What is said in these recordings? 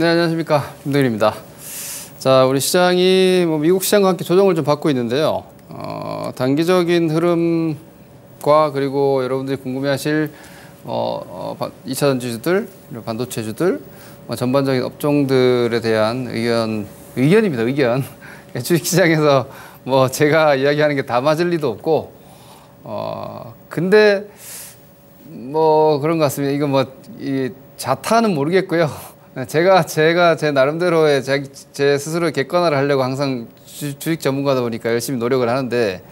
네, 안녕하십니까. 김동일입니다. 자, 우리 시장이 뭐 미국 시장과 함께 조정을 좀 받고 있는데요. 어, 단기적인 흐름과 그리고 여러분들이 궁금해하실 어, 어, 2차 전지주들, 반도체주들, 뭐 전반적인 업종들에 대한 의견, 의견입니다. 의견. 주식시장에서 뭐 제가 이야기하는 게 다 맞을 리도 없고, 어, 근데 뭐 그런 것 같습니다. 이거 뭐, 이 자타는 모르겠고요. 제가 제가 제 나름대로의 제, 제 스스로 객관화를 하려고 항상 주, 식 전문가다 보니까 열심히 노력을 하는데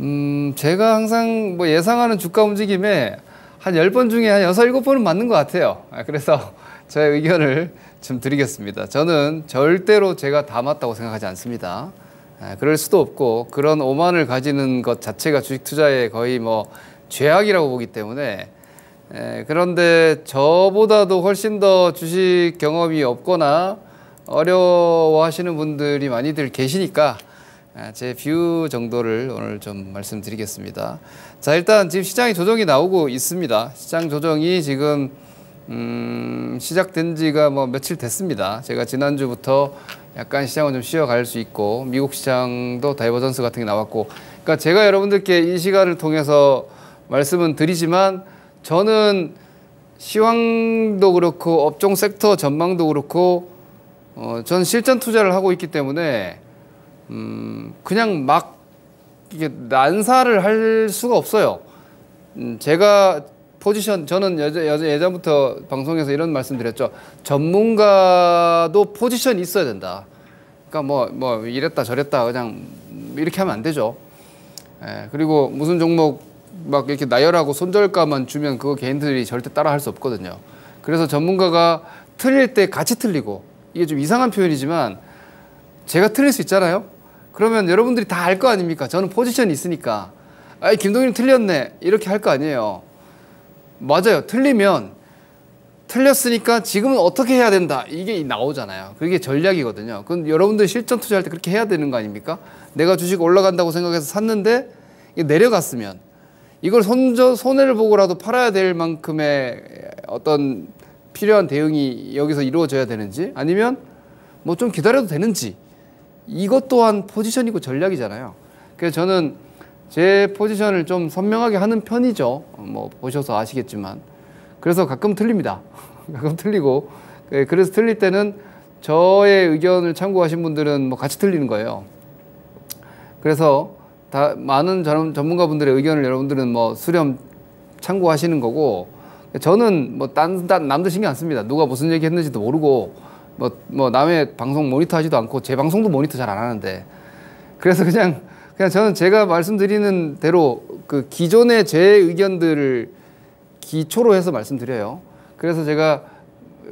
음 제가 항상 뭐 예상하는 주가 움직임에 한 열 번 중에 한 여섯 일곱 번은 맞는 것 같아요. 아, 그래서 저의 의견을 좀 드리겠습니다. 저는 절대로 제가 다 맞다고 생각하지 않습니다. 아, 그럴 수도 없고 그런 오만을 가지는 것 자체가 주식 투자에 거의 뭐 죄악이라고 보기 때문에 에, 그런데 저보다도 훨씬 더 주식 경험이 없거나 어려워하시는 분들이 많이들 계시니까 제 view 정도를 오늘 좀 말씀드리겠습니다. 자 일단 지금 시장이 조정이 나오고 있습니다. 시장 조정이 지금 음, 시작된 지가 뭐 며칠 됐습니다. 제가 지난주부터 약간 시장은 좀 쉬어갈 수 있고 미국 시장도 divergence 같은 게 나왔고 그러니까 제가 여러분들께 이 시간을 통해서 말씀은 드리지만 저는 시황도 그렇고 업종 섹터 전망도 그렇고 어, 전 실전 투자를 하고 있기 때문에 음, 그냥 막 이게 난사를 할 수가 없어요. 음, 제가 포지션 저는 예전부터 방송에서 이런 말씀드렸죠. 전문가도 포지션이 있어야 된다. 그러니까 뭐뭐 뭐 이랬다 저랬다 그냥 이렇게 하면 안 되죠. 예, 그리고 무슨 종목 막 이렇게 나열하고 손절가만 주면 그거 개인들이 절대 따라 할 수 없거든요. 그래서 전문가가 틀릴 때 같이 틀리고 이게 좀 이상한 표현이지만 제가 틀릴 수 있잖아요. 그러면 여러분들이 다 알 거 아닙니까? 저는 포지션이 있으니까. 아이, 김동윤 틀렸네. 이렇게 할 거 아니에요. 맞아요. 틀리면 틀렸으니까 지금은 어떻게 해야 된다. 이게 나오잖아요. 그게 전략이거든요. 그건 여러분들 실전 투자할 때 그렇게 해야 되는 거 아닙니까? 내가 주식 올라간다고 생각해서 샀는데 내려갔으면 이걸 손저, 손해를 보고라도 팔아야 될 만큼의 어떤 필요한 대응이 여기서 이루어져야 되는지 아니면 뭐 좀 기다려도 되는지 이것 또한 포지션이고 전략이잖아요. 그래서 저는 제 포지션을 좀 선명하게 하는 편이죠. 뭐 보셔서 아시겠지만. 그래서 가끔 틀립니다. 가끔 틀리고 예, 그래서 틀릴 때는 저의 의견을 참고하신 분들은 뭐 같이 틀리는 거예요. 그래서 다 많은 전문가분들의 의견을 여러분들은 뭐 수렴 참고하시는 거고 저는 뭐딴 딴 남들 신경 안 씁니다. 누가 무슨 얘기 했는지도 모르고 뭐, 뭐 남의 방송 모니터 하지도 않고 제 방송도 모니터 잘 안 하는데 그래서 그냥 그냥 저는 제가 말씀드리는 대로 그 기존의 제 의견들을 기초로 해서 말씀드려요. 그래서 제가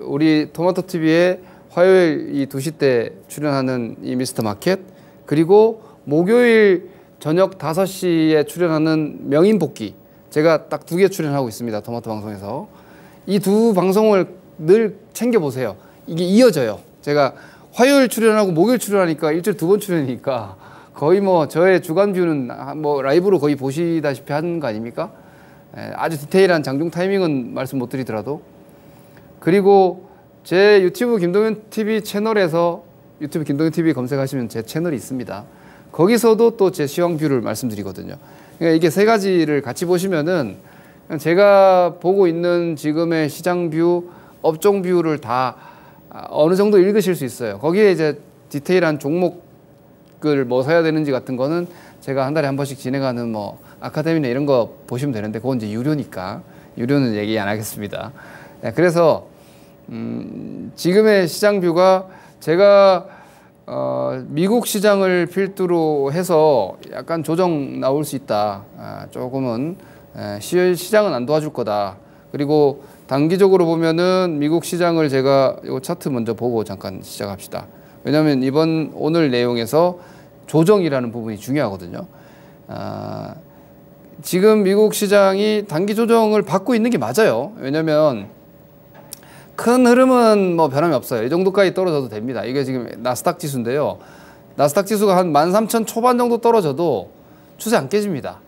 우리 토마토 TV에 화요일 이 2시 때 출연하는 이 미스터 마켓 그리고 목요일 저녁 5시에 출연하는 명인 복귀 제가 딱 두 개 출연하고 있습니다. 토마토 방송에서. 이 두 방송을 늘 챙겨 보세요. 이게 이어져요. 제가 화요일 출연하고 목요일 출연하니까 일주일 두 번 출연이니까 거의 뭐 저의 주간 뷰는 뭐 라이브로 거의 보시다시피 하는 거 아닙니까? 예, 아주 디테일한 장중 타이밍은 말씀 못 드리더라도 그리고 제 유튜브 김동현 TV 채널에서 유튜브 김동현 TV 검색하시면 제 채널이 있습니다. 거기서도 또 제 시황 view를 말씀드리거든요. 그러니까 이게 세 가지를 같이 보시면은 제가 보고 있는 지금의 시장 view, 업종 view를 다 어느 정도 읽으실 수 있어요. 거기에 이제 디테일한 종목을 뭐 사야 되는지 같은 거는 제가 한 달에 한 번씩 진행하는 뭐 아카데미나 이런 거 보시면 되는데 그건 이제 유료니까 유료는 얘기 안 하겠습니다. 네, 그래서 음, 지금의 시장 뷰가 제가 어, 미국 시장을 필두로 해서 약간 조정 나올 수 있다. 아, 조금은 에, 시, 시장은 안 도와줄 거다. 그리고 단기적으로 보면은 미국 시장을 제가 이 차트 먼저 보고 잠깐 시작합시다. 왜냐하면 이번 오늘 내용에서 조정이라는 부분이 중요하거든요. 아, 지금 미국 시장이 단기 조정을 받고 있는 게 맞아요. 왜냐하면 큰 흐름은 뭐 변함이 없어요. 이 정도까지 떨어져도 됩니다. 이게 지금 나스닥 지수인데요. 나스닥 지수가 한 13,000 초반 정도 떨어져도 추세 안 깨집니다.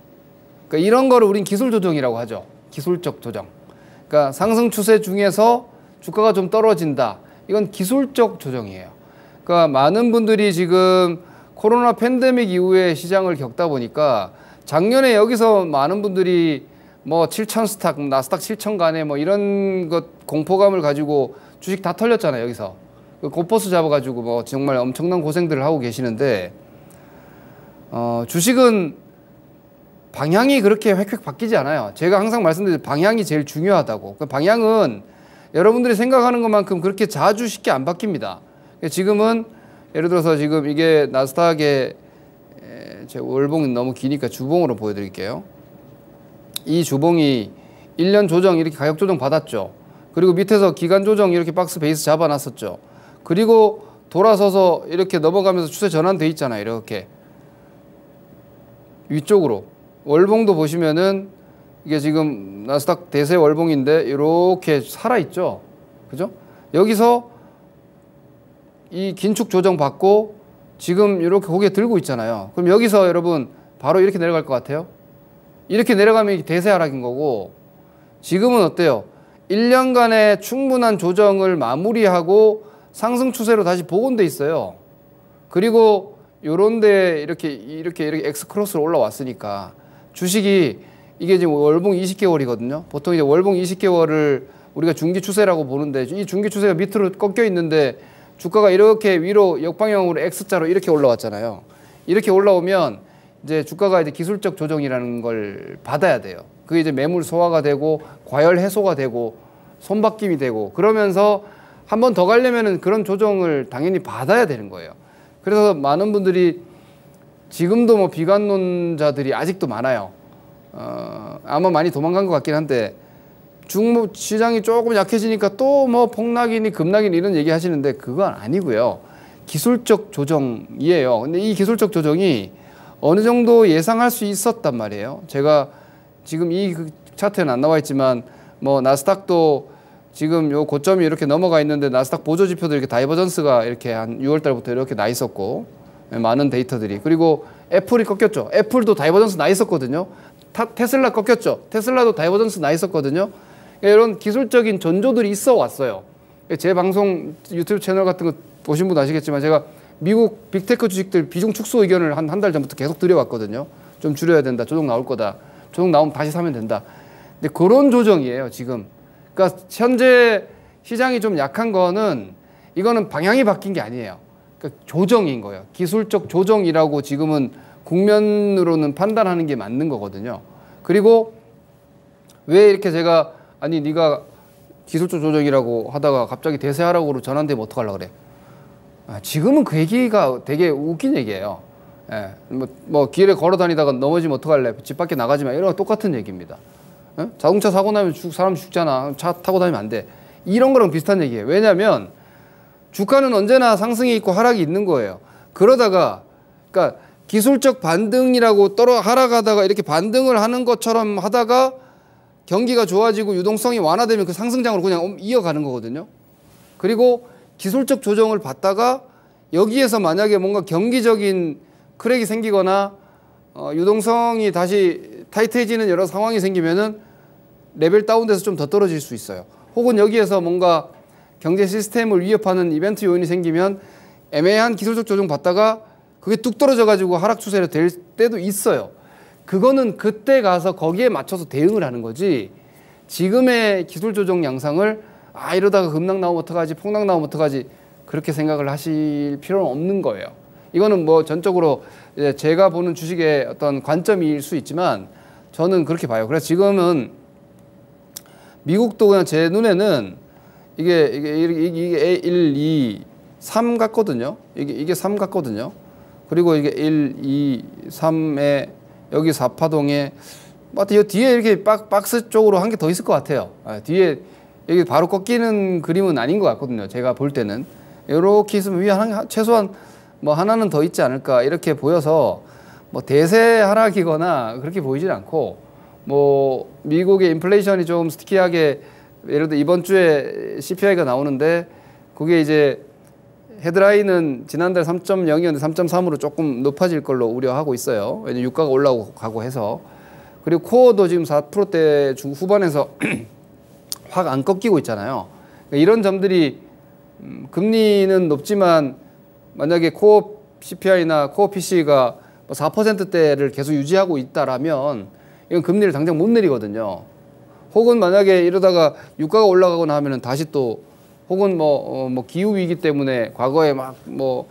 그러니까 이런 거를 우린 기술 조정이라고 하죠. 기술적 조정. 그러니까 상승 추세 중에서 주가가 좀 떨어진다. 이건 기술적 조정이에요. 그러니까 많은 분들이 지금 코로나 팬데믹 이후에 시장을 겪다 보니까 작년에 여기서 많은 분들이 뭐 7천 스탁, 나스닥 7천 간에 뭐 이런 것 공포감을 가지고 주식 다 털렸잖아요, 여기서. 그 고퍼스 잡아가지고 뭐 정말 엄청난 고생들을 하고 계시는데, 어, 주식은 방향이 그렇게 획획 바뀌지 않아요. 제가 항상 말씀드린 방향이 제일 중요하다고. 그 방향은 여러분들이 생각하는 것만큼 그렇게 자주 쉽게 안 바뀝니다. 지금은 예를 들어서 지금 이게 나스닥의 제 월봉이 너무 기니까 주봉으로 보여드릴게요. 이 주봉이 1년 조정 이렇게 가격 조정 받았죠. 그리고 밑에서 기간 조정 이렇게 박스 베이스 잡아놨었죠. 그리고 돌아서서 이렇게 넘어가면서 추세 전환돼 있잖아요. 이렇게 위쪽으로 월봉도 보시면은 이게 지금 나스닥 대세 월봉인데 이렇게 살아 있죠. 그죠? 여기서 이 긴축 조정 받고 지금 이렇게 고개 들고 있잖아요. 그럼 여기서 여러분 바로 이렇게 내려갈 것 같아요? 이렇게 내려가면 대세 하락인 거고 지금은 어때요? 1년간의 충분한 조정을 마무리하고 상승 추세로 다시 복원돼 있어요. 그리고 요런데 이렇게 이렇게 이렇게 엑스 크로스로 올라왔으니까 주식이 이게 지금 월봉 20개월이거든요. 보통 이제 월봉 20개월을 우리가 중기 추세라고 보는데 이 중기 추세가 밑으로 꺾여 있는데 주가가 이렇게 위로 역방향으로 X자로 이렇게 올라왔잖아요. 이렇게 올라오면 이제 주가가 이제 기술적 조정이라는 걸 받아야 돼요. 그게 이제 매물 소화가 되고 과열 해소가 되고 손바뀜이 되고 그러면서 한 번 더 가려면은 그런 조정을 당연히 받아야 되는 거예요. 그래서 많은 분들이 지금도 뭐 비관론자들이 아직도 많아요. 어, 아마 많이 도망간 것 같긴 한데 중국 시장이 조금 약해지니까 또 뭐 폭락이니 급락이니 이런 얘기 하시는데 그건 아니고요. 기술적 조정이에요. 근데 이 기술적 조정이 어느 정도 예상할 수 있었단 말이에요. 제가 지금 이그 차트는 안 나와 있지만 뭐 나스닥도 지금 요 고점이 이렇게 넘어가 있는데 나스닥 보조 지표도 이렇게 divergence가 이렇게 한 6월 달부터 이렇게 나 있었고 많은 데이터들이 그리고 애플이 꺾였죠. 애플도 divergence 나 있었거든요. 타, 테슬라 꺾였죠. 테슬라도 divergence 나 있었거든요. 이런 기술적인 전조들이 있어 왔어요. 제 방송 유튜브 채널 같은 거 보신 분 아시겠지만 제가 미국 빅테크 주식들 비중 축소 의견을 한 한 달 전부터 계속 드려왔거든요. 좀 줄여야 된다. 조정 나올 거다. 조정 나오면 다시 사면 된다. 근데 그런 조정이에요, 지금. 그러니까 현재 시장이 좀 약한 거는 이거는 방향이 바뀐 게 아니에요. 그러니까 조정인 거예요. 기술적 조정이라고 지금은 국면으로는 판단하는 게 맞는 거거든요. 그리고 왜 이렇게 제가 아니 네가 기술적 조정이라고 하다가 갑자기 대세하라고 전환되면 어떡하려 그래? 아, 지금은 그 얘기가 되게 웃긴 얘기예요. 예, 뭐, 뭐 길에 걸어 다니다가 넘어지면 어떡할래? 집 밖에 나가지 마. 이런 똑같은 얘기입니다. 예? 자동차 사고 나면 죽, 사람 죽잖아. 차 타고 다니면 안 돼. 이런 거랑 비슷한 얘기예요. 왜냐하면 주가는 언제나 상승이 있고 하락이 있는 거예요. 그러다가 그러니까 기술적 반등이라고 떨어 하락하다가 이렇게 반등을 하는 것처럼 하다가 경기가 좋아지고 유동성이 완화되면 그 상승장으로 그냥 이어가는 거거든요. 그리고 기술적 조정을 받다가 여기에서 만약에 뭔가 경기적인 크랙이 생기거나 어, 유동성이 다시 타이트해지는 여러 상황이 생기면은 레벨 다운돼서 좀 더 떨어질 수 있어요. 혹은 여기에서 뭔가 경제 시스템을 위협하는 이벤트 요인이 생기면 애매한 기술적 조정 받다가 그게 뚝 떨어져 가지고 하락 추세로 될 때도 있어요. 그거는 그때 가서 거기에 맞춰서 대응을 하는 거지 지금의 기술 조정 양상을 아 이러다가 급락 나오면 어떡하지 폭락 나오면 어떡하지 그렇게 생각을 하실 필요는 없는 거예요. 이거는 뭐 전적으로 제가 보는 주식의 어떤 관점일 수 있지만 저는 그렇게 봐요. 그래서 지금은 미국도 그냥 제 눈에는 이게 이게 이게 1, 2, 3 같거든요. 이게 이게 3 같거든요. 그리고 이게 1, 2, 3에 여기 4파동에 뭐 뒤에 이렇게 박, 박스 쪽으로 한 개 더 있을 것 같아요. 아, 뒤에 여기 바로 꺾이는 그림은 아닌 것 같거든요. 제가 볼 때는 이렇게 있으면 위에 한, 최소한 뭐 하나는 더 있지 않을까 이렇게 보여서 뭐 대세 하락이거나 그렇게 보이진 않고 뭐 미국의 인플레이션이 좀 스티키하게 예를 들어 이번 주에 CPI가 나오는데 그게 이제 헤드라인은 지난달 3.0이었는데 3.3으로 조금 높아질 걸로 우려하고 있어요. 왜냐면 유가가 올라가고 해서. 그리고 코어도 지금 4%대 중 후반에서 확 안 꺾이고 있잖아요. 그러니까 이런 점들이 음, 금리는 높지만 만약에 코어 CPI나 코어 PC가 4%대를 뭐 계속 유지하고 있다라면 이건 금리를 당장 못 내리거든요. 혹은 만약에 이러다가 유가가 올라가거나 하면은 다시 또 혹은 뭐, 어, 뭐 기후 위기 때문에 과거에 막뭐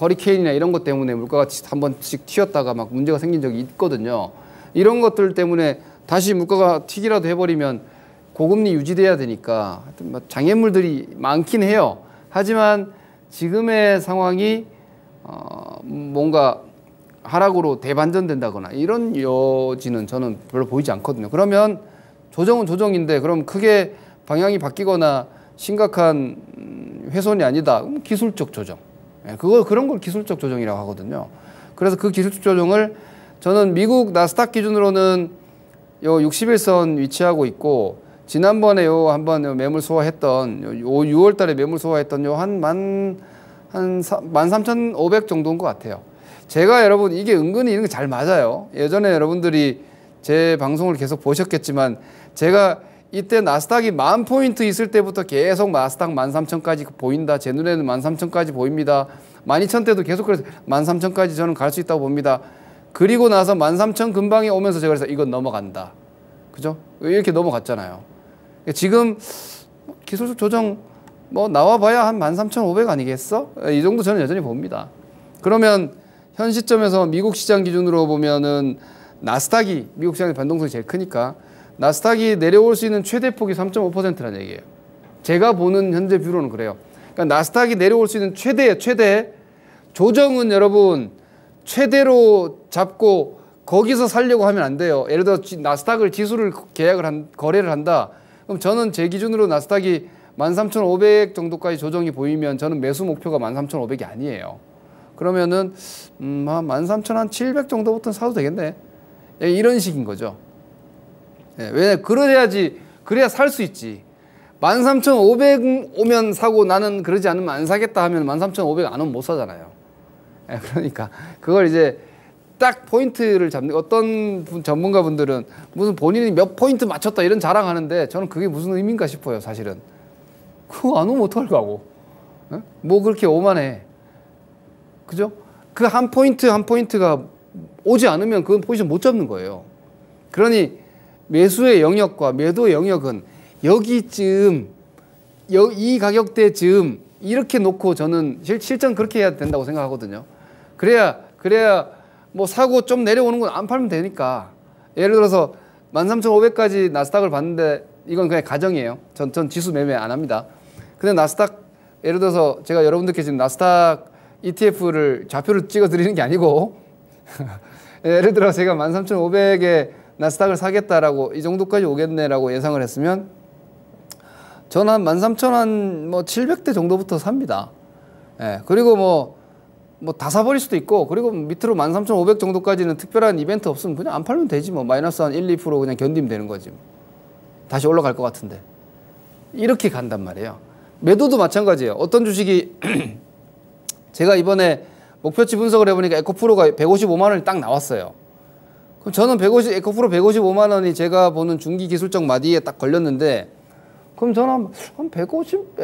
허리케인이나 이런 것 때문에 물가가 한 번씩 튀었다가 막 문제가 생긴 적이 있거든요. 이런 것들 때문에 다시 물가가 튀기라도 해버리면 고금리 유지돼야 되니까 하여튼 뭐 장애물들이 많긴 해요. 하지만 지금의 상황이 어 뭔가 하락으로 대반전된다거나 이런 여지는 저는 별로 보이지 않거든요. 그러면 조정은 조정인데 그럼 크게 방향이 바뀌거나 심각한 훼손이 아니다. 기술적 조정. 예, 그거 그런 걸 기술적 조정이라고 하거든요. 그래서 그 기술적 조정을 저는 미국 나스닥 기준으로는 요 61선 위치하고 있고 지난번에 요 한번 매물 소화했던 요 6월 달에 매물 소화했던 요 한 만한만 삼천오백 정도인 것 같아요. 제가 여러분 이게 은근히 이런 게 잘 맞아요. 예전에 여러분들이 제 방송을 계속 보셨겠지만 제가 이때 나스닥이 만 포인트 있을 때부터 계속 나스닥 만 삼천까지 보인다. 제 눈에는 만 삼천까지 보입니다. 만 이천 때도 계속 그래서 만 삼천까지 저는 갈 수 있다고 봅니다. 그리고 나서 만 삼천 근방에 오면서 제가 그래서 이건 넘어간다. 그죠? 이렇게 넘어갔잖아요. 지금 기술적 조정 뭐 나와봐야 한만 삼천 오백 아니겠어? 이 정도 저는 여전히 봅니다. 그러면 현 시점에서 미국 시장 기준으로 보면은 나스닥이 미국 시장의 변동성이 제일 크니까 나스닥이 내려올 수 있는 최대 폭이 3.5%라는 얘기예요. 제가 보는 현재 뷰로는 그래요. 그러니까 나스닥이 내려올 수 있는 최대 최대 조정은 여러분 최대로 잡고 거기서 살려고 하면 안 돼요. 예를 들어 나스닥을 지수를 계약을 한 거래를 한다. 그럼 저는 제 기준으로 나스닥이 13,500 정도까지 조정이 보이면 저는 매수 목표가 13,500이 아니에요. 그러면은 음, 한 13,700 정도부터 사도 되겠네. 예, 이런 식인 거죠. 예, 왜 그래야지 그래야 살 수 있지. 13,500 오면 사고 나는 그러지 않으면 안 사겠다 하면 13,500 안 오면 못 사잖아요. 예, 그러니까 그걸 이제 딱 포인트를 잡는 어떤 분, 전문가 분들은 무슨 본인이 몇 포인트 맞췄다 이런 자랑하는데 저는 그게 무슨 의미인가 싶어요 사실은 그거 안 오면 어떡할까 뭐 그렇게 오만해 그죠? 그 한 포인트 한 포인트가 오지 않으면 그건 포지션 못 잡는 거예요. 그러니 매수의 영역과 매도의 영역은 여기쯤 여, 이 가격대쯤 이렇게 놓고 저는 실, 실전 그렇게 해야 된다고 생각하거든요. 그래야 그래야 뭐 사고 좀 내려오는 건 안 팔면 되니까 예를 들어서 13,500까지 나스닥을 봤는데 이건 그냥 가정이에요. 전, 전 지수 매매 안 합니다. 근데 나스닥 예를 들어서 제가 여러분들께 지금 나스닥 ETF를 좌표를 찍어 드리는 게 아니고 예를 들어 제가 13,500에 나스닥을 사겠다라고 이 정도까지 오겠네라고 예상을 했으면 저는 한 13,000원 뭐 700대 정도부터 삽니다. 예. 그리고 뭐 뭐 다 사버릴 수도 있고 그리고 밑으로 13,500 정도까지는 특별한 이벤트 없으면 그냥 안 팔면 되지 뭐 마이너스 한 1, 2% 그냥 견디면 되는 거지 뭐. 다시 올라갈 것 같은데 이렇게 간단 말이에요. 매도도 마찬가지예요. 어떤 주식이 제가 이번에 목표치 분석을 해보니까 에코프로가 155만 원이 딱 나왔어요. 그럼 저는 150, 에코프로 155만 원이 제가 보는 중기 기술적 마디에 딱 걸렸는데 그럼 저는 한 150,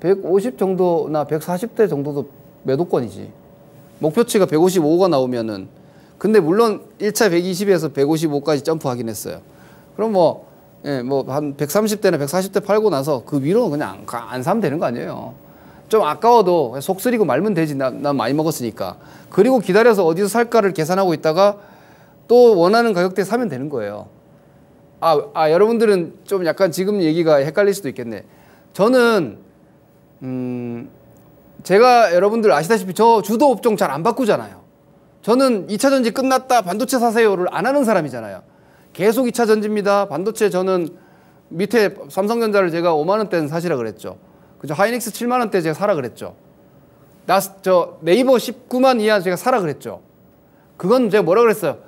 150 정도나 140대 정도도 매도권이지. 목표치가 155가 나오면은 근데 물론 1차 120에서 155까지 점프하긴 했어요. 그럼 뭐, 예, 뭐, 한 130대나 140대 팔고 나서 그 위로는 그냥 안, 안 사면 되는 거 아니에요. 좀 아까워도 속 쓰리고 말면 되지. 나, 나 많이 먹었으니까. 그리고 기다려서 어디서 살까를 계산하고 있다가 또 원하는 가격대에 사면 되는 거예요. 아, 아, 여러분들은 좀 약간 지금 얘기가 헷갈릴 수도 있겠네. 저는, 음, 제가 여러분들 아시다시피 저 주도 업종 잘 안 바꾸잖아요. 저는 2차 전지 끝났다 반도체 사세요를 안 하는 사람이잖아요. 계속 2차 전지입니다. 반도체 저는 밑에 삼성전자를 제가 5만 원대는 사시라 그랬죠. 그죠? 하이닉스 7만 원대 제가 사라 그랬죠. 나스 저 네이버 19만 이하 제가 사라 그랬죠. 그건 제가 뭐라 그랬어요?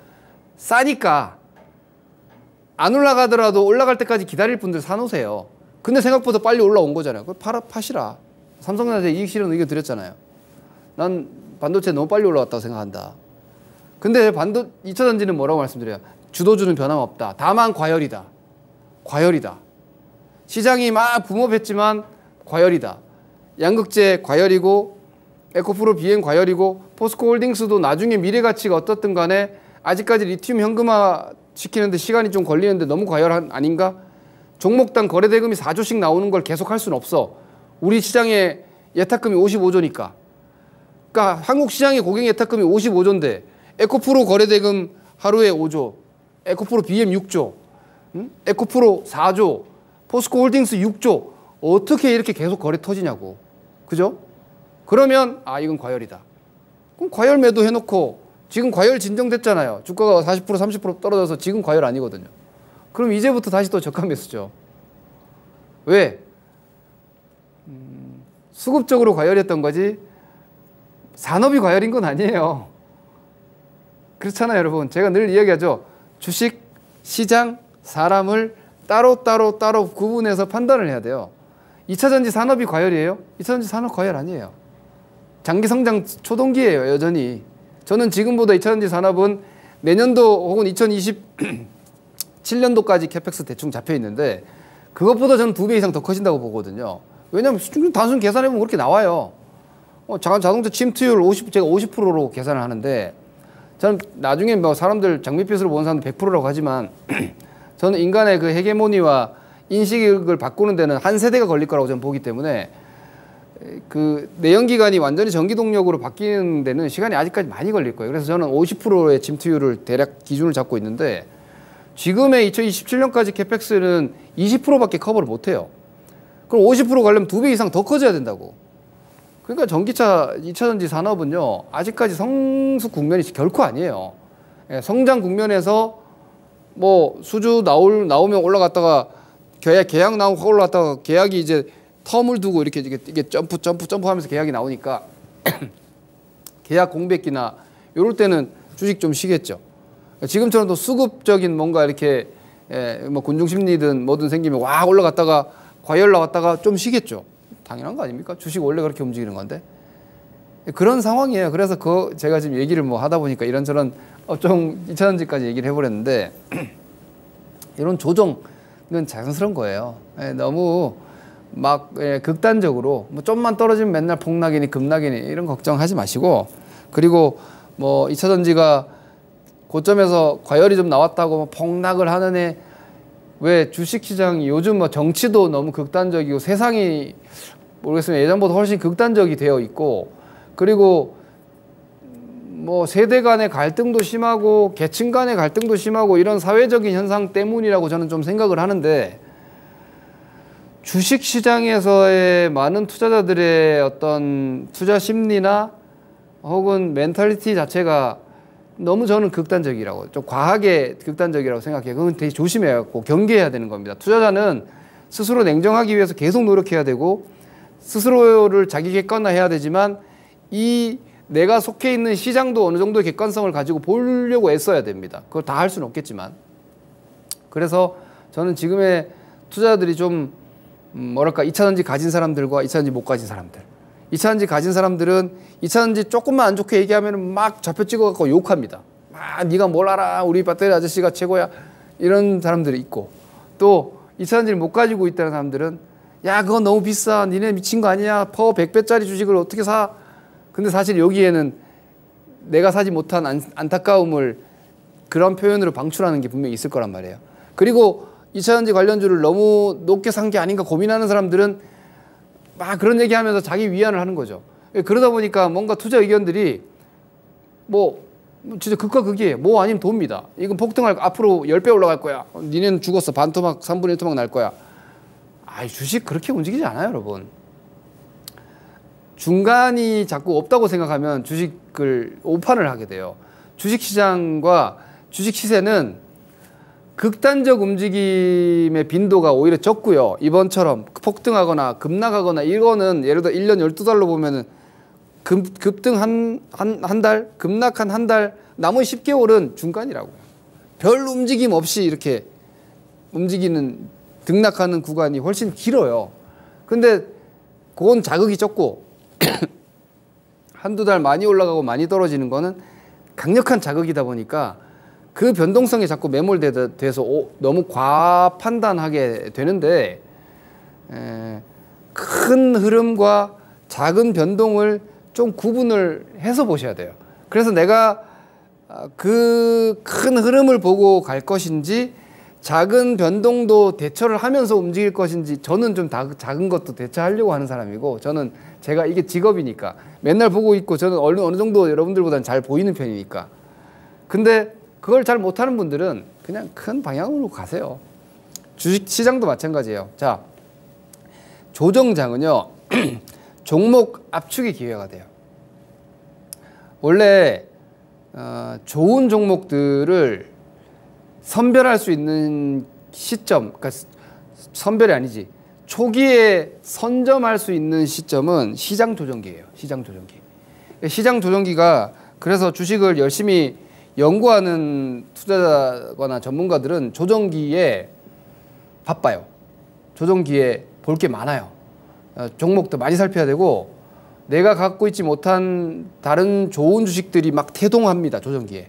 싸니까 안 올라가더라도 올라갈 때까지 기다릴 분들 사놓으세요. 근데 생각보다 빨리 올라온 거잖아요. 그걸 팔아 파시라. 삼성전자 이익 실현 의견 드렸잖아요. 난 반도체 너무 빨리 올라왔다고 생각한다. 근데 반도 2차 전지는 뭐라고 말씀드려요? 주도주는 변함없다. 다만 과열이다. 과열이다. 시장이 막 붐업했지만 과열이다. 양극재 과열이고 에코프로 비행 과열이고 포스코 홀딩스도 나중에 미래 가치가 어떻든 간에 아직까지 리튬 현금화 시키는데 시간이 좀 걸리는데 너무 과열 아닌가? 종목당 거래 대금이 4조씩 나오는 걸 계속 할 수는 없어. 우리 시장에 예탁금이 55조니까. 그러니까 한국 시장의 고객 예탁금이 55조인데 에코프로 거래 대금 하루에 5조, 에코프로 BM 6조, 응? 에코프로 4조, 포스코 홀딩스 6조. 어떻게 이렇게 계속 거래 터지냐고. 그죠? 그러면 아 이건 과열이다. 그럼 과열 매도 해놓고 지금 과열 진정됐잖아요. 주가가 40% 30% 떨어져서 지금 과열 아니거든요. 그럼 이제부터 다시 또 저가 매수죠. 왜? 음, 수급적으로 과열했던 거지 산업이 과열인 건 아니에요. 그렇잖아요, 여러분. 제가 늘 이야기하죠. 주식, 시장, 사람을 따로 따로 따로 구분해서 판단을 해야 돼요. 2차 전지 산업이 과열이에요? 2차 전지 산업 과열 아니에요. 장기 성장 초동기예요, 여전히. 저는 지금보다 2차 전지 산업은 내년도 혹은 2027년도까지 캐펙스 대충 잡혀 있는데 그것보다 저는 두 배 이상 더 커진다고 보거든요. 왜냐하면 단순 계산해보면 그렇게 나와요. 어, 자동차 침투율 50, 제가 50%로 계산을 하는데 저는 나중에 뭐 사람들 장밋빛으로 보는 사람들 100%라고 하지만 저는 인간의 그 헤게모니와 인식을 바꾸는 데는 한 세대가 걸릴 거라고 저는 보기 때문에 그 내연기관이 완전히 전기 동력으로 바뀌는 데는 시간이 아직까지 많이 걸릴 거예요. 그래서 저는 50%의 침투율을 대략 기준을 잡고 있는데 지금의 2027년까지 캐펙스는 20%밖에 커버를 못 해요. 그럼 50% 가려면 두 배 이상 더 커져야 된다고. 그러니까 전기차 2차전지 산업은요 아직까지 성숙 국면이 결코 아니에요. 예, 성장 국면에서 뭐 수주 나올 나오면 올라갔다가 계약 계약 나오고 올라갔다가 계약이 이제 텀을 두고 이렇게 이게 점프 점프 점프하면서 계약이 나오니까 계약 공백기나 이럴 때는 주식 좀 쉬겠죠. 지금처럼 또 수급적인 뭔가 이렇게 예, 뭐 군중 심리든 뭐든 생기면 와 올라갔다가 과열 나왔다가 좀 쉬겠죠. 당연한 거 아닙니까? 주식 원래 그렇게 움직이는 건데. 그런 상황이에요. 그래서 그 제가 지금 얘기를 뭐 하다 보니까 이런저런 업종 2차전지까지 얘기를 해버렸는데 이런 조정은 자연스러운 거예요. 예, 너무 막 예, 극단적으로 뭐 좀만 떨어지면 맨날 폭락이니 급락이니 이런 걱정하지 마시고 그리고 뭐 2차전지가 고점에서 과열이 좀 나왔다고 뭐 폭락을 하는 애 왜 주식시장이 요즘 뭐 정치도 너무 극단적이고 세상이 모르겠습니다. 예전보다 훨씬 극단적이 되어 있고 그리고 뭐 세대 간의 갈등도 심하고 계층 간의 갈등도 심하고 이런 사회적인 현상 때문이라고 저는 좀 생각을 하는데 주식 시장에서의 많은 투자자들의 어떤 투자 심리나 혹은 멘탈리티 자체가 너무 저는 극단적이라고 좀 과하게 극단적이라고 생각해요. 그건 되게 조심해야 하고 경계해야 되는 겁니다. 투자자는 스스로 냉정하기 위해서 계속 노력해야 되고 스스로를 자기 객관화해야 되지만 이 내가 속해 있는 시장도 어느 정도의 객관성을 가지고 보려고 애써야 됩니다. 그걸 다 할 수는 없겠지만. 그래서 저는 지금의 투자들이 좀 음, 뭐랄까 2차전지 가진 사람들과 2차전지 못 가진 사람들. 2차전지 가진 사람들은 2차전지 조금만 안 좋게 얘기하면 막 좌표 찍어갖고 욕합니다. 아, 네가 뭘 알아? 우리 배터리 아저씨가 최고야. 이런 사람들이 있고 또 2차전지를 못 가지고 있다는 사람들은 야 그건 너무 비싸 니네 미친 거 아니야 퍼 100배짜리 주식을 어떻게 사 근데 사실 여기에는 내가 사지 못한 안, 안타까움을 그런 표현으로 방출하는 게 분명히 있을 거란 말이에요 그리고 2차전지 관련주를 너무 높게 산 게 아닌가 고민하는 사람들은 막 그런 얘기하면서 자기 위안을 하는 거죠 그러다 보니까 뭔가 투자 의견들이 뭐 진짜 극과 극이에요. 뭐 아니면 돕니다. 이건 폭등할 앞으로 10배 올라갈 거야. 니네는 죽었어. 반 토막 3분의 1 토막 날 거야. 아, 주식 그렇게 움직이지 않아요, 여러분. 중간이 자꾸 없다고 생각하면 주식을 오판을 하게 돼요. 주식 시장과 주식 시세는 극단적 움직임의 빈도가 오히려 적고요. 이번처럼 폭등하거나 급락하거나 이거는 예를 들어 1년 12달로 보면은 급, 급등 한, 한, 한 달, 급락한 한 달, 나머지 10개월은 중간이라고요. 별 움직임 없이 이렇게 움직이는 등락하는 구간이 훨씬 길어요. 근데 그건 자극이 적고 한두 달 많이 올라가고 많이 떨어지는 거는 강력한 자극이다 보니까 그 변동성에 자꾸 매몰돼서 너무 과판단하게 되는데 에, 큰 흐름과 작은 변동을 좀 구분을 해서 보셔야 돼요. 그래서 내가 아, 그큰 흐름을 보고 갈 것인지 작은 변동도 대처를 하면서 움직일 것인지 저는 좀 다, 작은 것도 대처하려고 하는 사람이고 저는 제가 이게 직업이니까 맨날 보고 있고 저는 어느 정도 여러분들보다는 잘 보이는 편이니까 근데 그걸 잘 못하는 분들은 그냥 큰 방향으로 가세요 주식 시장도 마찬가지예요 자 조정장은요 종목 압축의 기회가 돼요 원래 어, 좋은 종목들을 선별할 수 있는 시점, 그러니까 선별이 아니지. 초기에 선점할 수 있는 시점은 시장 조정기예요. 시장 조정기. 시장 조정기가 그래서 주식을 열심히 연구하는 투자자거나 전문가들은 조정기에 바빠요. 조정기에 볼 게 많아요. 어, 종목도 많이 살펴야 되고 내가 갖고 있지 못한 다른 좋은 주식들이 막 태동합니다. 조정기에.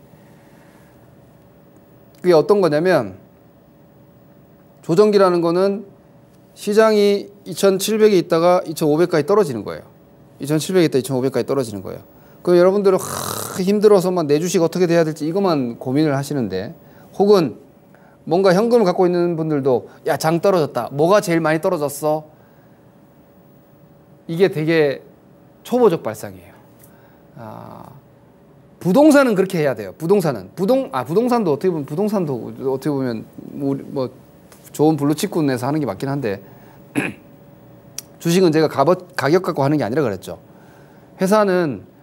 그게 어떤 거냐면 조정기라는 거는 시장이 2,700에 있다가 2,500까지 떨어지는 거예요. 2,700에 있다 2,500까지 떨어지는 거예요. 그럼 여러분들은 하, 힘들어서 막내 주식 어떻게 돼야 될지 이것만 고민을 하시는데 혹은 뭔가 현금을 갖고 있는 분들도 야 장 떨어졌다. 뭐가 제일 많이 떨어졌어? 이게 되게 초보적 발상이에요. 아, 부동산은 그렇게 해야 돼요. 부동산은 부동 아 부동산도 어떻게 보면 부동산도 어떻게 보면 뭐, 뭐 좋은 블루칩군에서 하는 게 맞긴 한데 주식은 제가 가격 갖고 하는 게 아니라 그랬죠. 회사는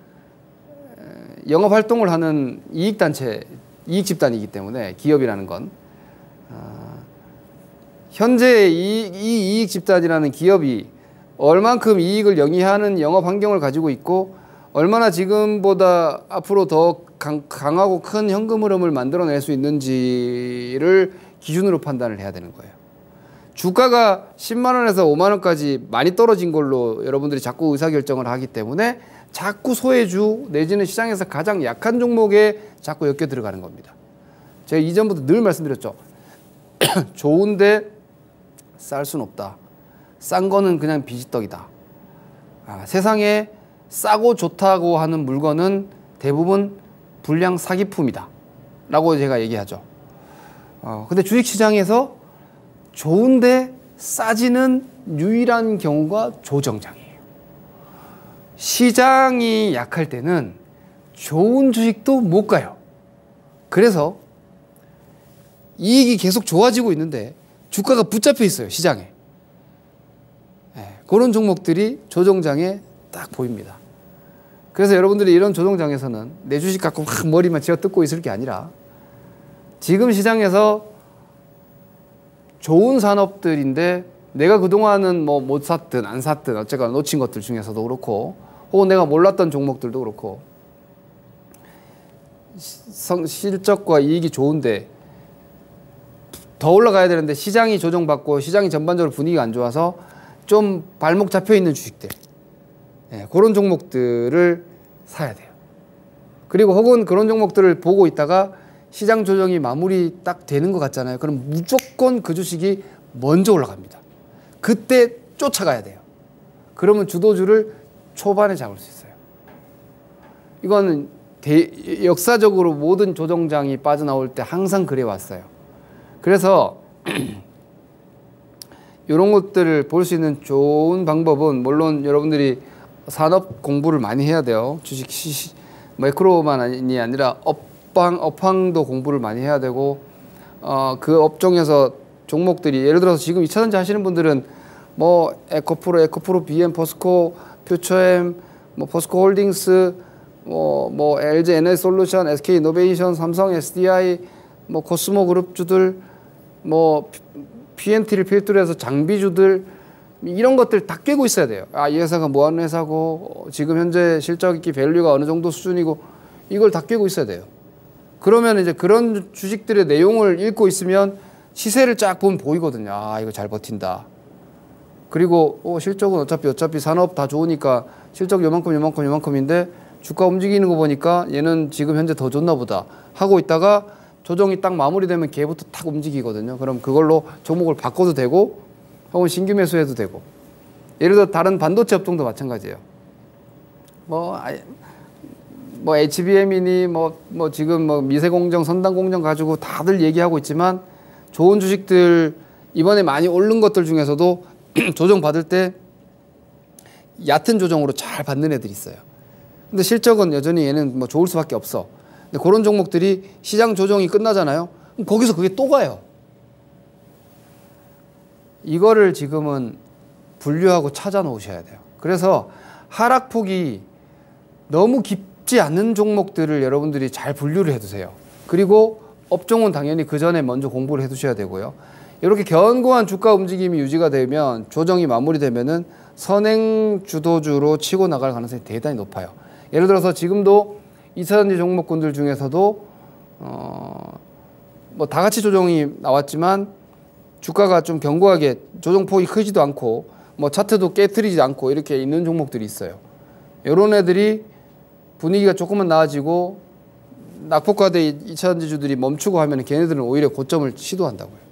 영업 활동을 하는 이익 단체, 이익 집단이기 때문에 기업이라는 건 아, 현재 이, 이 이익 집단이라는 기업이 얼만큼 이익을 영위하는 영업 환경을 가지고 있고 얼마나 지금보다 앞으로 더 강, 강하고 큰 현금 흐름을 만들어낼 수 있는지를 기준으로 판단을 해야 되는 거예요. 주가가 10만 원에서 5만 원까지 많이 떨어진 걸로 여러분들이 자꾸 의사결정을 하기 때문에 자꾸 소외주 내지는 시장에서 가장 약한 종목에 자꾸 엮여 들어가는 겁니다. 제가 이전부터 늘 말씀드렸죠. 좋은데 쌀 수는 없다. 싼 거는 그냥 비지떡이다. 아, 세상에 싸고 좋다고 하는 물건은 대부분 불량 사기품이다. 라고 제가 얘기하죠. 어, 근데 주식시장에서 좋은데 싸지는 유일한 경우가 조정장이에요. 시장이 약할 때는 좋은 주식도 못 가요. 그래서 이익이 계속 좋아지고 있는데 주가가 붙잡혀 있어요, 시장에. 그런 종목들이 조정장에 딱 보입니다. 그래서 여러분들이 이런 조정장에서는 내 주식 갖고 막 머리만 쥐어 뜯고 있을 게 아니라 지금 시장에서 좋은 산업들인데 내가 그동안은 뭐 못 샀든 안 샀든 어쨌거나 놓친 것들 중에서도 그렇고 혹은 내가 몰랐던 종목들도 그렇고 실적과 이익이 좋은데 더 올라가야 되는데 시장이 조정받고 시장이 전반적으로 분위기가 안 좋아서 좀 발목 잡혀 있는 주식들 예, 그런 종목들을 사야 돼요. 그리고 혹은 그런 종목들을 보고 있다가 시장 조정이 마무리 딱 되는 것 같잖아요. 그럼 무조건 그 주식이 먼저 올라갑니다. 그때 쫓아가야 돼요. 그러면 주도주를 초반에 잡을 수 있어요. 이거는 대, 역사적으로 모든 조정장이 빠져나올 때 항상 그래 왔어요. 그래서 이런 것들을 볼 수 있는 좋은 방법은 물론 여러분들이 산업 공부를 많이 해야 돼요. 주식 시, 매크로만이 아니라 업황 업황도 공부를 많이 해야 되고 어, 그 업종에서 종목들이 예를 들어서 지금 2차전지 하시는 분들은 뭐 에코프로, 에코프로BM, 포스코퓨처엠, 뭐 포스코 홀딩스, 뭐, 뭐 LG 에너솔루션, SK 이노베이션, 삼성 SDI, 뭐 코스모 그룹주들, 뭐 PNT를 필두로 해서 장비주들 이런 것들 다 꿰고 있어야 돼요. 아, 이 회사가 뭐 하는 회사고 지금 현재 실적이 밸류가 어느 정도 수준이고 이걸 다 꿰고 있어야 돼요. 그러면 이제 그런 주식들의 내용을 읽고 있으면 시세를 쫙 보면 보이거든요. 아, 이거 잘 버틴다. 그리고 어, 실적은 어차피 어차피 산업 다 좋으니까 실적 요만큼 요만큼 요만큼인데 주가 움직이는 거 보니까 얘는 지금 현재 더 좋나 보다 하고 있다가 조정이 딱 마무리되면 걔부터 탁 움직이거든요. 그럼 그걸로 종목을 바꿔도 되고 혹은 신규 매수해도 되고 예를 들어 다른 반도체 업종도 마찬가지예요. 뭐, 뭐 HBM이니 뭐, 뭐 지금 뭐 미세공정, 선단공정 가지고 다들 얘기하고 있지만 좋은 주식들 이번에 많이 오른 것들 중에서도 조정 받을 때 얕은 조정으로 잘 받는 애들이 있어요. 근데 실적은 여전히 얘는 뭐 좋을 수밖에 없어. 근데 그런 종목들이 시장 조정이 끝나잖아요. 거기서 그게 또 가요. 이거를 지금은 분류하고 찾아 놓으셔야 돼요. 그래서 하락폭이 너무 깊지 않은 종목들을 여러분들이 잘 분류를 해두세요. 그리고 업종은 당연히 그 전에 먼저 공부를 해두셔야 되고요. 이렇게 견고한 주가 움직임이 유지가 되면 조정이 마무리되면은 선행 주도주로 치고 나갈 가능성이 대단히 높아요. 예를 들어서 지금도 이차전지 종목군들 중에서도 어 뭐 다 같이 조정이 나왔지만 주가가 좀 견고하게 조정폭이 크지도 않고 뭐 차트도 깨트리지 않고 이렇게 있는 종목들이 있어요. 이런 애들이 분위기가 조금만 나아지고 낙폭과대 2차전지주들이 멈추고 하면 걔네들은 오히려 고점을 시도한다고요.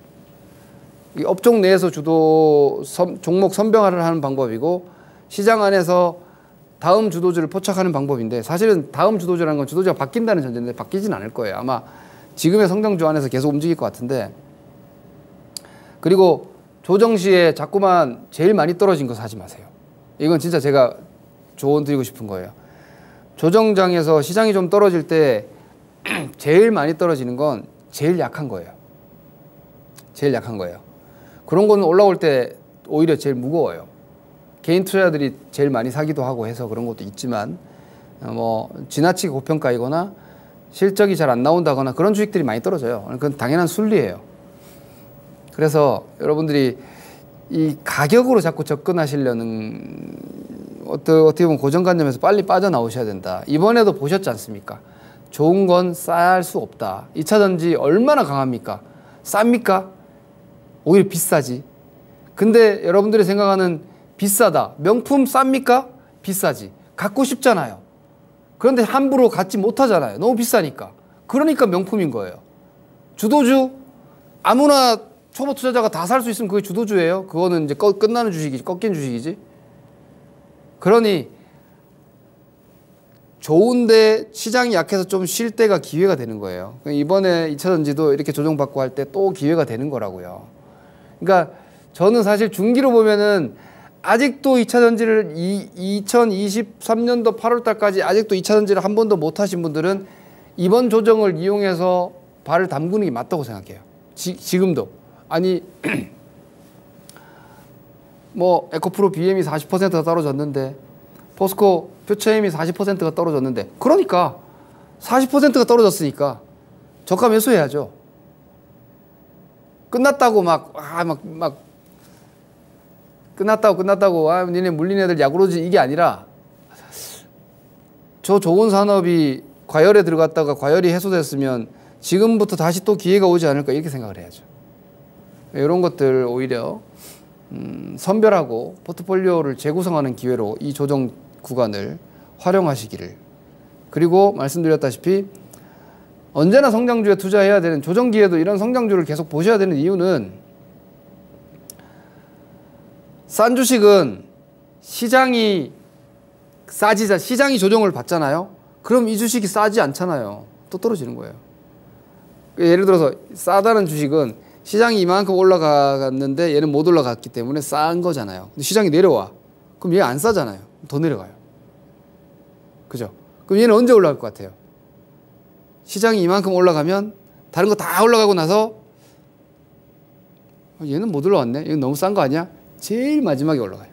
이 업종 내에서 주도 선, 종목 선병화를 하는 방법이고 시장 안에서 다음 주도주를 포착하는 방법인데 사실은 다음 주도주라는 건 주도주가 바뀐다는 전제인데 바뀌진 않을 거예요. 아마 지금의 성장주 안에서 계속 움직일 것 같은데 그리고 조정 시에 자꾸만 제일 많이 떨어진 거 사지 마세요. 이건 진짜 제가 조언 드리고 싶은 거예요. 조정장에서 시장이 좀 떨어질 때 제일 많이 떨어지는 건 제일 약한 거예요. 제일 약한 거예요. 그런 거는 올라올 때 오히려 제일 무거워요. 개인 투자자들이 제일 많이 사기도 하고 해서 그런 것도 있지만 뭐 지나치게 고평가이거나 실적이 잘 안 나온다거나 그런 주식들이 많이 떨어져요. 그건 당연한 순리예요. 그래서 여러분들이 이 가격으로 자꾸 접근하시려는 어떻게 보면 고정관념에서 빨리 빠져나오셔야 된다. 이번에도 보셨지 않습니까? 좋은 건 쌀 수 없다. 2차 전지 얼마나 강합니까? 쌉니까? 오히려 비싸지. 근데 여러분들이 생각하는 비싸다. 명품 쌉니까? 비싸지. 갖고 싶잖아요. 그런데 함부로 갖지 못하잖아요. 너무 비싸니까. 그러니까 명품인 거예요. 주도주 아무나 초보 투자자가 다 살 수 있으면 그게 주도주예요. 그거는 이제 꺼, 끝나는 주식이지, 꺾인 주식이지. 그러니 좋은데 시장이 약해서 좀 쉴 때가 기회가 되는 거예요. 이번에 2차 전지도 이렇게 조정받고 할 때 또 기회가 되는 거라고요. 그러니까 저는 사실 중기로 보면은 아직도 2차 전지를 2023년도 8월 달까지 아직도 2차 전지를 한 번도 못 하신 분들은 이번 조정을 이용해서 발을 담그는 게 맞다고 생각해요. 지, 지금도. 아니 뭐 에코프로 BM이 40%가 떨어졌는데 포스코 표처엠이 40%가 떨어졌는데 그러니까 40%가 떨어졌으니까 저가 매수해야죠. 끝났다고 막 아 막 막 끝났다고 끝났다고 아 니네 물린 애들 야구로지 이게 아니라 저 좋은 산업이 과열에 들어갔다가 과열이 해소됐으면 지금부터 다시 또 기회가 오지 않을까 이렇게 생각을 해야죠. 이런 것들 오히려 음, 선별하고 포트폴리오를 재구성하는 기회로 이 조정 구간을 활용하시기를 그리고 말씀드렸다시피 언제나 성장주에 투자해야 되는 조정 기회도 이런 성장주를 계속 보셔야 되는 이유는 싼 주식은 시장이 싸지자 시장이 조정을 받잖아요. 그럼 이 주식이 싸지 않잖아요. 또 떨어지는 거예요. 예를 들어서 싸다는 주식은 시장이 이만큼 올라갔는데 얘는 못 올라갔기 때문에 싼 거잖아요. 근데 시장이 내려와. 그럼 얘 안 싸잖아요. 더 내려가요. 그죠? 그럼 얘는 언제 올라갈 것 같아요? 시장이 이만큼 올라가면 다른 거 다 올라가고 나서 어, 얘는 못 올라왔네. 이건 너무 싼 거 아니야? 제일 마지막에 올라가요.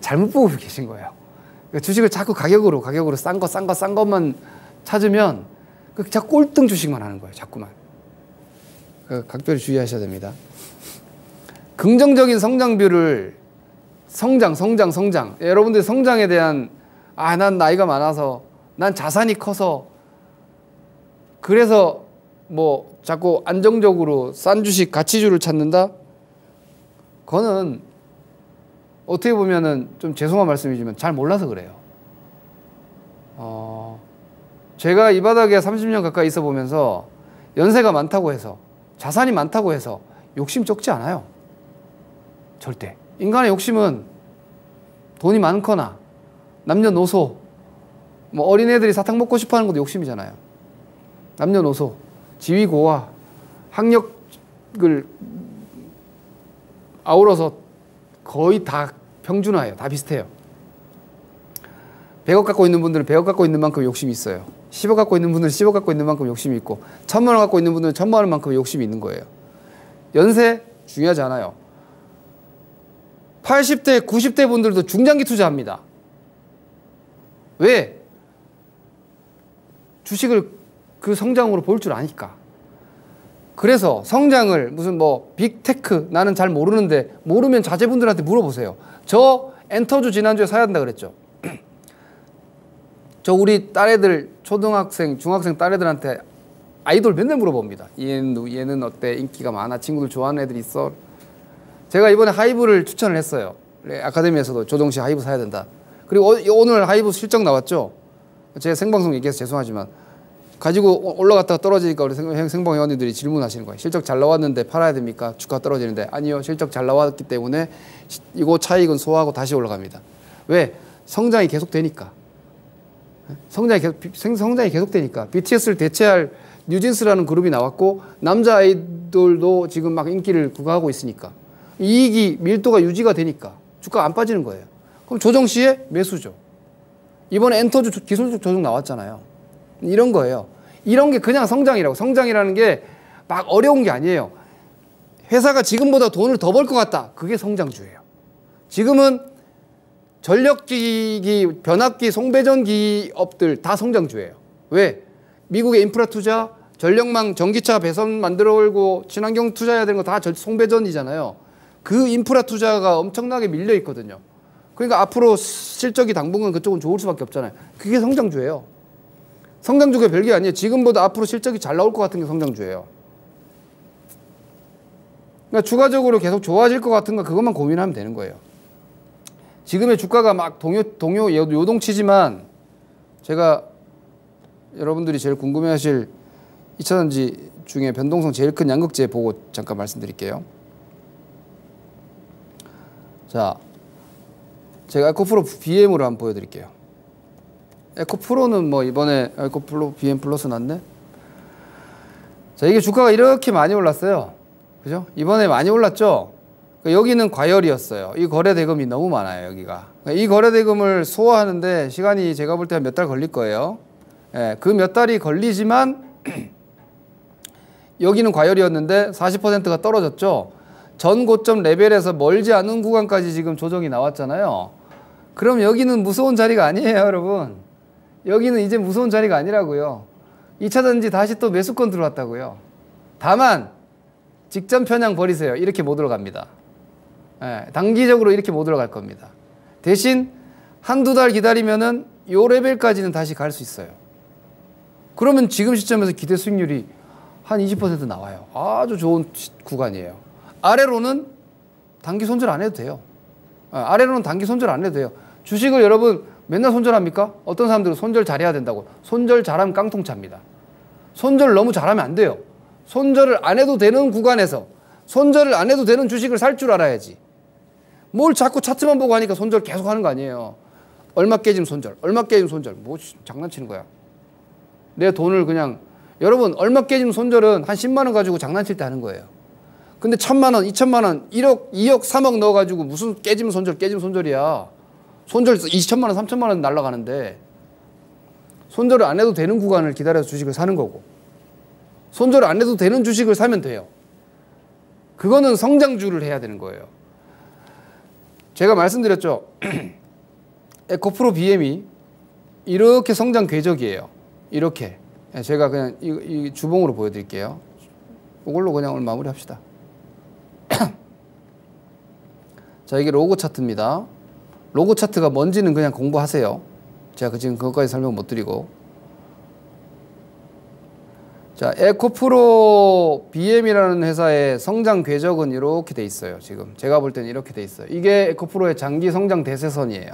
잘못 보고 계신 거예요. 주식을 자꾸 가격으로 가격으로 싼 거 싼 거 싼 것만 찾으면 그 자꾸 꼴등 주식만 하는 거예요. 자꾸만. 그 각별히 주의하셔야 됩니다. 긍정적인 성장뷰를 성장, 성장, 성장. 여러분들 성장에 대한 아, 난 나이가 많아서 난 자산이 커서 그래서 뭐 자꾸 안정적으로 싼 주식 가치주를 찾는다? 그거는 어떻게 보면은 좀 죄송한 말씀이지만 잘 몰라서 그래요. 어, 제가 이 바닥에 30년 가까이 있어 보면서 연세가 많다고 해서 자산이 많다고 해서 욕심 적지 않아요. 절대. 인간의 욕심은 돈이 많거나 남녀노소 뭐 어린애들이 사탕 먹고 싶어 하는 것도 욕심이잖아요. 남녀노소 지위고와 학력을 아우러서 거의 다 평준화예요. 다 비슷해요. 100억 갖고 있는 분들은 100억 갖고 있는 만큼 욕심이 있어요. 10억 갖고 있는 분들은 10억 갖고 있는 만큼 욕심이 있고 1000만 원 갖고 있는 분들은 1000만 원만큼 욕심이 있는 거예요. 연세 중요하지 않아요. 80대, 90대 분들도 중장기 투자합니다. 왜? 주식을 그 성장으로 볼 줄 아니까. 그래서 성장을 무슨 뭐 빅테크 나는 잘 모르는데 모르면 자제분들한테 물어보세요. 저 엔터주 지난주에 사야 한다 그랬죠. 저 우리 딸애들 초등학생, 중학생 딸애들한테 아이돌 맨날 물어봅니다. 얘는 얘는 어때? 인기가 많아? 친구들 좋아하는 애들 있어? 제가 이번에 하이브를 추천을 했어요. 네, 아카데미에서도 조정 시 하이브 사야 된다. 그리고 어, 오늘 하이브 실적 나왔죠. 제가 생방송 얘기해서 죄송하지만 가지고 올라갔다가 떨어지니까 우리 생방 회원님들이 질문하시는 거예요. 실적 잘 나왔는데 팔아야 됩니까? 주가 떨어지는데 아니요. 실적 잘 나왔기 때문에 이거 차익은 소화하고 다시 올라갑니다. 왜? 성장이 계속 되니까. 성장이 계속 성장이 계속 되니까 BTS를 대체할 뉴진스라는 그룹이 나왔고 남자 아이돌도 지금 막 인기를 구가하고 있으니까 이익이 밀도가 유지가 되니까 주가 안 빠지는 거예요. 그럼 조정 시에 매수죠. 이번에 엔터주 기술적 조정 나왔잖아요. 이런 거예요. 이런 게 그냥 성장이라고. 성장이라는 게 막 어려운 게 아니에요. 회사가 지금보다 돈을 더 벌 것 같다. 그게 성장주예요. 지금은 전력기기, 변압기, 송배전 기 업들 다 성장주예요. 왜? 미국의 인프라 투자, 전력망, 전기차 배선 만들어 올고 친환경 투자해야 되는 거 다 송배전이잖아요. 그 인프라 투자가 엄청나게 밀려 있거든요. 그러니까 앞으로 실적이 당분간 그쪽은 좋을 수밖에 없잖아요. 그게 성장주예요. 성장주가 별게 아니에요. 지금보다 앞으로 실적이 잘 나올 것 같은 게 성장주예요. 그러니까 추가적으로 계속 좋아질 것 같은 거 그것만 고민하면 되는 거예요. 지금의 주가가 막 동요, 동요 요동치지만 제가 여러분들이 제일 궁금해하실 2차전지 중에 변동성 제일 큰 양극재 보고 잠깐 말씀드릴게요. 자, 제가 에코프로 BM으로 한번 보여드릴게요. 에코프로는 뭐 이번에 에코프로 BM 플러스 났네. 자, 이게 주가가 이렇게 많이 올랐어요. 그죠? 이번에 많이 올랐죠? 그러니까 여기는 과열이었어요. 이 거래 대금이 너무 많아요, 여기가. 그러니까 이 거래 대금을 소화하는데 시간이 제가 볼때몇달 걸릴 거예요. 예, 그 몇 달이 걸리지만 여기는 과열이었는데 40%가 떨어졌죠. 전 고점 레벨에서 멀지 않은 구간까지 지금 조정이 나왔잖아요. 그럼 여기는 무서운 자리가 아니에요, 여러분. 여기는 이제 무서운 자리가 아니라고요. 2차전지 다시 또 매수권 들어왔다고요. 다만 직전 편향 버리세요. 이렇게 못 들어갑니다. 예, 단기적으로 이렇게 못 들어갈 겁니다. 대신 한두 달 기다리면은 요 레벨까지는 다시 갈 수 있어요. 그러면 지금 시점에서 기대 수익률이 한 20% 나와요. 아주 좋은 구간이에요. 아래로는 단기 손절 안 해도 돼요. 아, 아래로는 단기 손절 안 해도 돼요. 주식을 여러분 맨날 손절합니까? 어떤 사람들은 손절 잘해야 된다고. 손절 잘하면 깡통차입니다. 손절 너무 잘하면 안 돼요. 손절을 안 해도 되는 구간에서 손절을 안 해도 되는 주식을 살 줄 알아야지. 뭘 자꾸 차트만 보고 하니까 손절 계속 하는 거 아니에요. 얼마 깨지면 손절, 얼마 깨지면 손절. 뭐 장난치는 거야. 내 돈을 그냥 여러분 얼마 깨지면 손절은 한 10만 원 가지고 장난칠 때 하는 거예요. 근데 천만 원, 이천만 원, 1억, 2억, 3억 넣어가지고 무슨 깨지면 손절, 깨지면 손절이야. 손절 2천만 원, 3천만 원 날라가는데 손절을 안 해도 되는 구간을 기다려서 주식을 사는 거고 손절을 안 해도 되는 주식을 사면 돼요. 그거는 성장주를 해야 되는 거예요. 제가 말씀드렸죠. 에코프로 BM이 이렇게 성장 궤적이에요. 이렇게. 제가 그냥 이, 이 주봉으로 보여드릴게요. 이걸로 그냥 오늘 마무리합시다. 자, 이게 로고 차트입니다. 로고 차트가 뭔지는 그냥 공부하세요. 제가 지금 그것까지 설명 못 드리고. 자, 에코프로 BM이라는 회사의 성장 궤적은 이렇게 돼 있어요. 지금 제가 볼 때는 이렇게 돼 있어요. 이게 에코프로의 장기 성장 대세선이에요.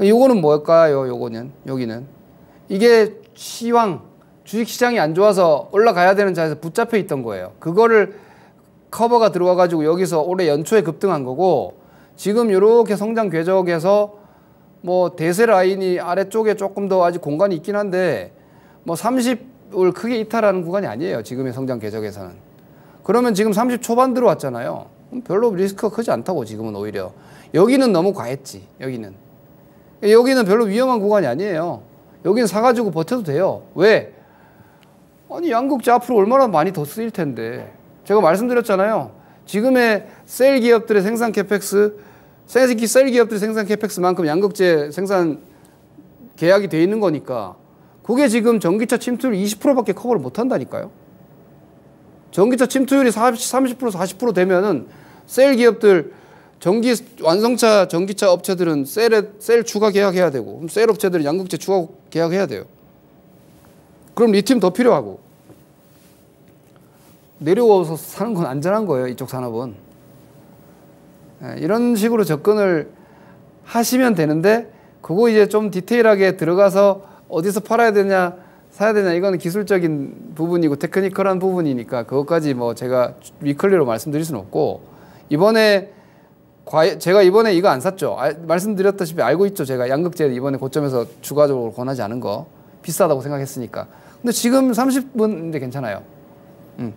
요거는 뭘까요? 요거는 여기는 이게 시황 주식 시장이 안 좋아서 올라가야 되는 자리에서 붙잡혀 있던 거예요. 그거를 커버가 들어와 가지고 여기서 올해 연초에 급등한 거고 지금 이렇게 성장 궤적에서 뭐 대세 라인이 아래쪽에 조금 더 아직 공간이 있긴 한데 뭐 30을 크게 이탈하는 구간이 아니에요. 지금의 성장 궤적에서는. 그러면 지금 30 초반 들어왔잖아요. 별로 리스크가 크지 않다고 지금은 오히려. 여기는 너무 과했지. 여기는. 여기는 별로 위험한 구간이 아니에요. 여기는 사가지고 버텨도 돼요. 왜? 아니 양극재 앞으로 얼마나 많이 더 쓰일 텐데. 제가 말씀드렸잖아요. 지금의 셀 기업들의 생산 CAPEX, 생기 셀 기업들의 생산 CAPEX만큼 양극재 생산 계약이 돼 있는 거니까 그게 지금 전기차 침투율 20%밖에 커버를 못 한다니까요. 전기차 침투율이 30% 40% 되면은 셀 기업들 전기 완성차 전기차 업체들은 셀에 셀 추가 계약해야 되고 셀 업체들은 양극재 추가 계약해야 돼요. 그럼 리튬 더 필요하고 내려와서 사는 건 안전한 거예요. 이쪽 산업은. 예, 이런 식으로 접근을 하시면 되는데 그거 이제 좀 디테일하게 들어가서 어디서 팔아야 되냐 사야 되냐 이거는 기술적인 부분이고 테크니컬한 부분이니까 그것까지 뭐 제가 위클리로 말씀드릴 수는 없고 이번에 제가 이번에 이거 안 샀죠. 아, 말씀드렸다시피 알고 있죠. 제가 양극재 이번에 고점에서 추가적으로 권하지 않은 거 비싸다고 생각했으니까. 근데 지금 30분인데 괜찮아요. 음.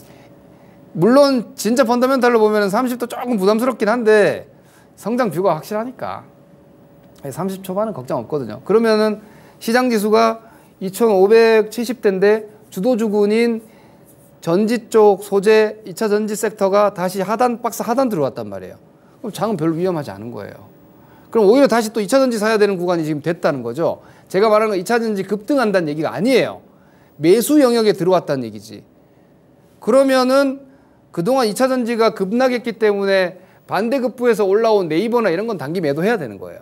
물론 진짜 펀더멘탈로 보면 30도 조금 부담스럽긴 한데 성장 뷰가 확실하니까 30 초반은 걱정 없거든요. 그러면은 시장 지수가 2,570대인데 주도주군인 전지 쪽 소재 2차 전지 섹터가 다시 하단 박스 하단 들어왔단 말이에요. 그럼 장은 별로 위험하지 않은 거예요. 그럼 오히려 다시 또 2차 전지 사야 되는 구간이 지금 됐다는 거죠. 제가 말하는 건 2차 전지 급등한다는 얘기가 아니에요. 매수 영역에 들어왔다는 얘기지. 그러면은 그동안 2차 전지가 급락했기 때문에 반대급부에서 올라온 네이버나 이런 건 단기 매도해야 되는 거예요.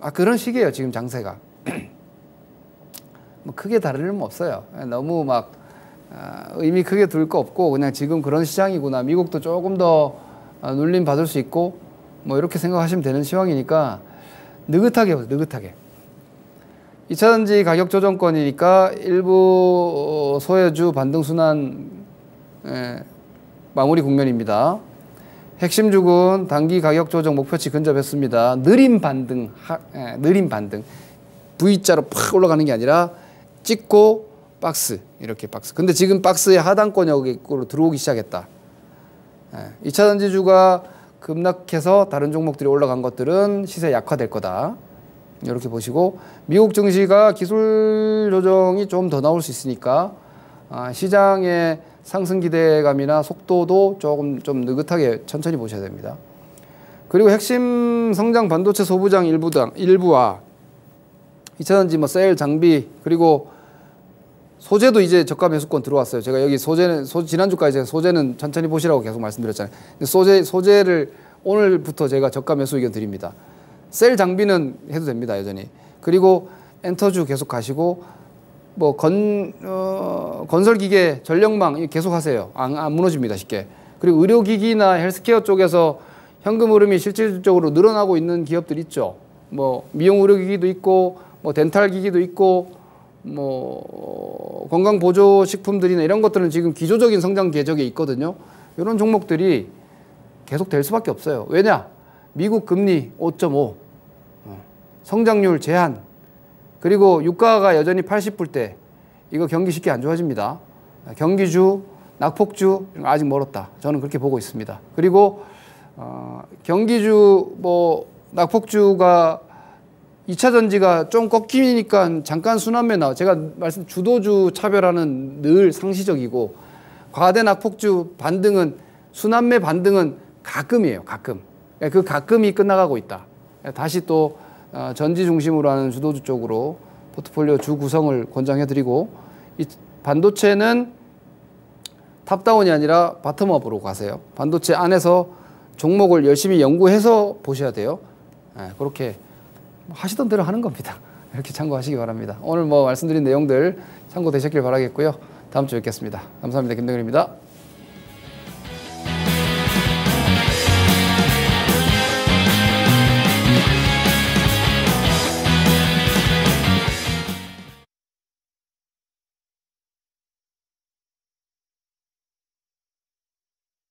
아 그런 식이에요 지금 장세가. 뭐 크게 다를 일은 없어요. 너무 막 아, 의미 크게 둘 거 없고 그냥 지금 그런 시장이구나. 미국도 조금 더 아, 눌림 받을 수 있고 뭐 이렇게 생각하시면 되는 시황이니까 느긋하게 보세요. 느긋하게. 2차전지 가격 조정권이니까 일부 소외주 반등 순환 예, 마무리 국면입니다. 핵심 주군 단기 가격 조정 목표치 근접했습니다. 느린 반등, 하, 예, 느린 반등. V자로 팍 올라가는 게 아니라 찍고 박스 이렇게 박스. 근데 지금 박스의 하단권역으로 들어오기 시작했다. 예, 2차 전지주가 급락해서 다른 종목들이 올라간 것들은 시세 약화될 거다. 이렇게 보시고 미국 증시가 기술 조정이 좀 더 나올 수 있으니까 아, 시장의 상승 기대감이나 속도도 조금 좀 느긋하게 천천히 보셔야 됩니다. 그리고 핵심 성장 반도체 소부장 일부당 일부와 2차전지 뭐 셀 장비 그리고 소재도 이제 저가 매수권 들어왔어요. 제가 여기 소재는 소, 지난주까지 제가 소재는 천천히 보시라고 계속 말씀드렸잖아요. 소재 소재를 오늘부터 제가 저가 매수 의견 드립니다. 셀 장비는 해도 됩니다 여전히. 그리고 엔터주 계속 가시고 뭐 건, 어, 건설기계, 전력망 계속 하세요. 안, 안 무너집니다 쉽게. 그리고 의료기기나 헬스케어 쪽에서 현금 흐름이 실질적으로 늘어나고 있는 기업들 있죠. 뭐 미용 의료기기도 있고 뭐 덴탈 기기도 있고 뭐 건강 보조 식품들이나 이런 것들은 지금 기조적인 성장 궤적에 있거든요. 이런 종목들이 계속 될 수밖에 없어요. 왜냐? 미국 금리 5.5, 어, 성장률 제한, 그리고 유가가 여전히 80불 대, 이거 경기 쉽게 안 좋아집니다. 경기주, 낙폭주 아직 멀었다. 저는 그렇게 보고 있습니다. 그리고 어, 경기주 뭐 낙폭주가 2차 전지가 좀 꺾이니까 잠깐 순환매 나와. 제가 말씀 주도주 차별화는 늘 상시적이고 과대 낙폭주 반등은 순환매 반등은 가끔이에요. 가끔. 예, 그 가끔이 끝나가고 있다. 예, 다시 또 어, 전지 중심으로 하는 주도주 쪽으로 포트폴리오 주 구성을 권장해드리고 이 반도체는 top-down이 아니라 bottom-up으로 가세요. 반도체 안에서 종목을 열심히 연구해서 보셔야 돼요. 네, 그렇게 하시던 대로 하는 겁니다. 이렇게 참고하시기 바랍니다. 오늘 뭐 말씀드린 내용들 참고되셨길 바라겠고요. 다음 주에 뵙겠습니다. 감사합니다. 김동현입니다.